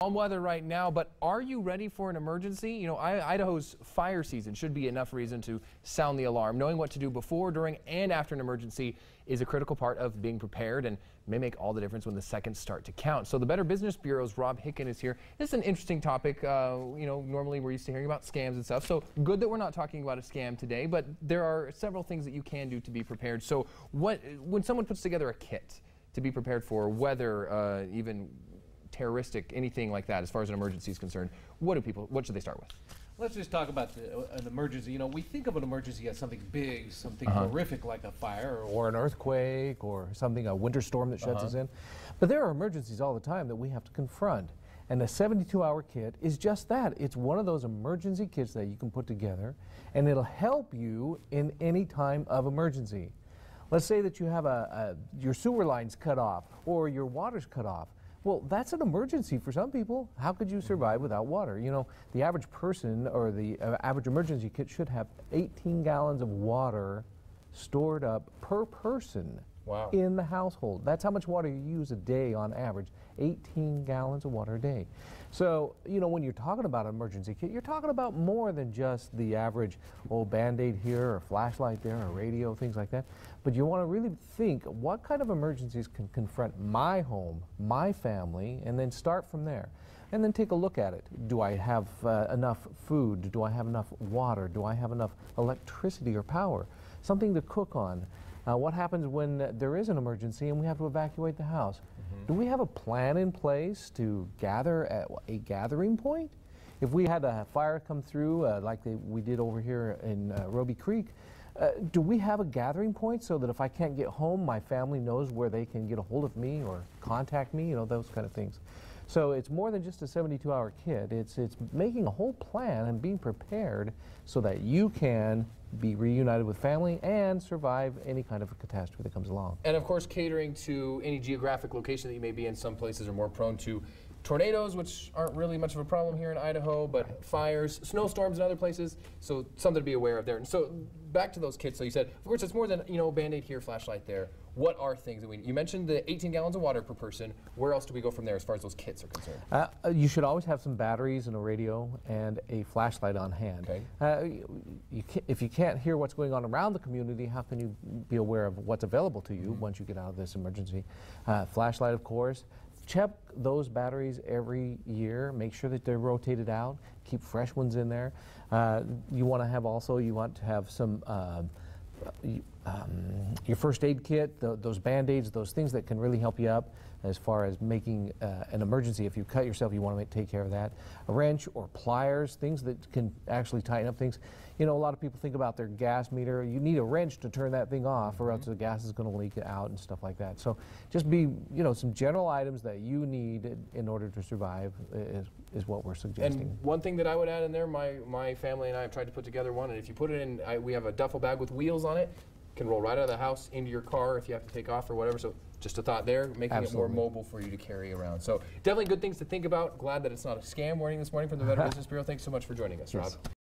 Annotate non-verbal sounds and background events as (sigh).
Calm weather right now, but are you ready for an emergency? You know, I, Idaho's fire season should be enough reason to sound the alarm. Knowing what to do before, during, and after an emergency is a critical part of being prepared and may make all the difference when the seconds start to count. So the Better Business Bureau's Robb Hicken is here. This is an interesting topic. Uh, you know, normally we're used to hearing about scams and stuff. So good that we're not talking about a scam today, but there are several things that you can do to be prepared. So what, when someone puts together a kit to be prepared for weather, uh, even terroristic, anything like that, as far as an emergency is concerned, what do people, what should they start with? Let's just talk about the, uh, an emergency. You know, we think of an emergency as something big, something Uh-huh. horrific like a fire or or an earthquake or something, a winter storm that shuts us in. But there are emergencies all the time that we have to confront. And a 72 hour kit is just that. It's one of those emergency kits that you can put together and it'll help you in any time of emergency. Let's say that you have a, a your sewer lines cut off or your water's cut off. Well, that's an emergency for some people. How could you survive without water? You know, the average person or the uh, average emergency kit should have 18 gallons of water stored up per person Wow. in the household. That's how much water you use a day on average 18 gallons of water a day. So, you know, when you're talking about an emergency kit, you're talking about more than just the average old band aid here, or flashlight there, or radio, things like that. But you want to really think what kind of emergencies can confront my home, my family, and then start from there. And then take a look at it. Do I have uh, enough food? Do I have enough water? Do I have enough electricity or power? Something to cook on. Uh, what happens when uh, there is an emergency and we have to evacuate the house? Do we have a plan in place to gather at a gathering point? If we had a fire come through, uh, like they, we did over here in uh, Robie Creek, uh, do we have a gathering point so that if I can't get home, my family knows where they can get a hold of me or contact me? You know, those kind of things. So it's more than just a 72-hour kit. It's it's making a whole plan and being prepared so that you can be reunited with family and survive any kind of a catastrophe that comes along. And of course, catering to any geographic location that you may be in. Some places are more prone to tornadoes, which aren't really much of a problem here in Idaho, but fires, snowstorms in other places. So something to be aware of there. And so back to those kits. So you said, of course, it's more than you know, band-aid here, flashlight there. What are things that we? You mentioned the 18 gallons of water per person. Where else do we go from there as far as those kits are concerned? Uh, uh, you should always have some batteries and a radio and a flashlight on hand. Okay. Uh, you, if you can't hear what's going on around the community, how can you be aware of what's available to you once you get out of this emergency? Uh, flashlight, of course. Check those batteries every year. Make sure that they're rotated out. Keep fresh ones in there. Uh, you want to have also, you want to have some. Uh, um, your first aid kit, tho- those band-aids, those things that can really help you up as far as making uh, an emergency. If you cut yourself, you want to take care of that. A wrench or pliers, things that can actually tighten up things. You know, a lot of people think about their gas meter. You need a wrench to turn that thing off, or else the gas is going to leak out and stuff like that. So, just be, you know, some general items that you need in order to survive is, is what we're suggesting. And one thing that I would add in there, my, my family and I have tried to put together one, and if you put it in, I, we have a duffel bag with wheels on it, can roll right out of the house into your car if you have to take off or whatever. So just a thought there, making Absolutely. it more mobile for you to carry around. So definitely good things to think about. Glad that it's not a scam warning this morning from the Better (laughs) Business Bureau. Thanks so much for joining us, Yes. Robb.